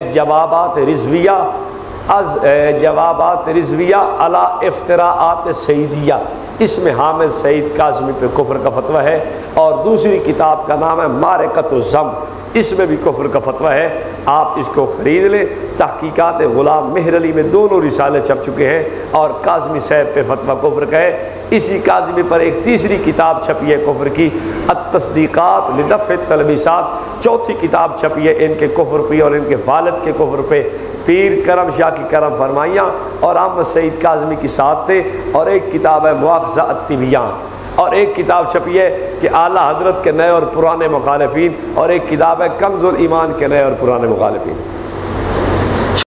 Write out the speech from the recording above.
जवाबात रिजविया अज जवाबात रिजविया अला इफ्तरात सईदिया। इसमें हामिद सईद काजमी पे कुफर का फतवा है और दूसरी किताब का नाम है मारकत ज़म। इसमें भी कुफर का फतवा है। आप इसको ख़रीद लें। तहकीक़ात ग़ुलाम मेहर अली में दोनों रिसाले छप चुके हैं और काजमी साहब पे फतवा कुफर का है। इसी काजमी पर एक तीसरी किताब छपी है कुफर की तस्दीक़ात लदफ़ तलबिसात। चौथी किताब छपी है इनके कुफर पे और इनके वालद के कुफर पे। पीर करम शाह की करम फरमाइयाँ और अहमद सईद काजमी की साथ और एक किताब है मुआवजा अतिबियान और एक किताब छपी है कि आला हज़रत के नए और पुराने मुखालफी और एक किताब है कमज़ोर ईमान के नए और पुराने मुखालफी